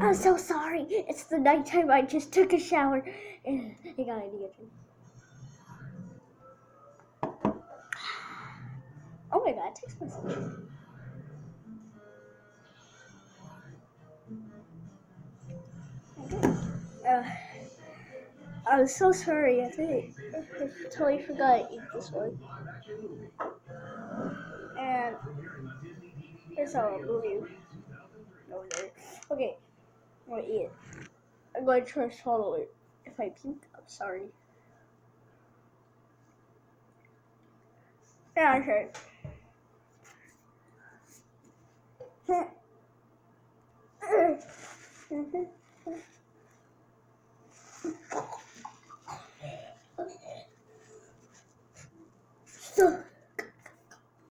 I'm so sorry. It's the nighttime. I just took a shower and I got an itchy. Oh my god, text message. Okay. Uh, I'm so sorry. I think I totally forgot to eat this one. And here's our movie. Okay, I'm. I'm gonna try swallow it. If I puke, I'm sorry. Yeah, I tried. Stop.